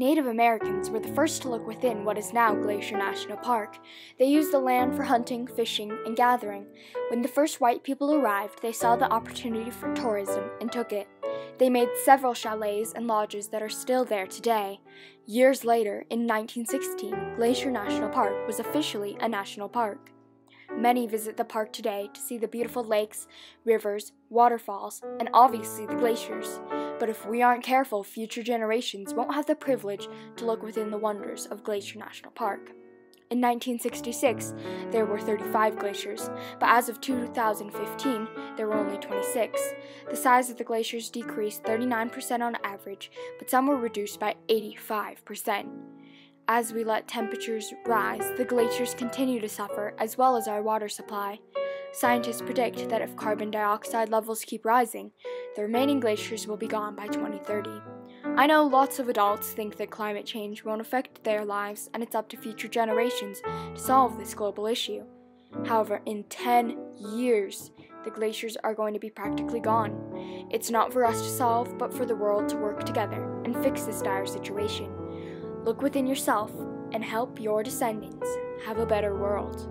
Native Americans were the first to look within what is now Glacier National Park. They used the land for hunting, fishing, and gathering. When the first white people arrived, they saw the opportunity for tourism and took it. They made several chalets and lodges that are still there today. Years later, in 1916, Glacier National Park was officially a national park. Many visit the park today to see the beautiful lakes, rivers, waterfalls, and obviously the glaciers. But if we aren't careful, future generations won't have the privilege to look within the wonders of Glacier National Park. In 1966, there were 35 glaciers, but as of 2015, there were only 26. The size of the glaciers decreased 39% on average, but some were reduced by 85%. As we let temperatures rise, the glaciers continue to suffer, as well as our water supply. Scientists predict that if carbon dioxide levels keep rising, the remaining glaciers will be gone by 2030. I know lots of adults think that climate change won't affect their lives and it's up to future generations to solve this global issue. However, in 10 years, the glaciers are going to be practically gone. It's not for us to solve, but for the world to work together and fix this dire situation. Look within yourself and help your descendants have a better world.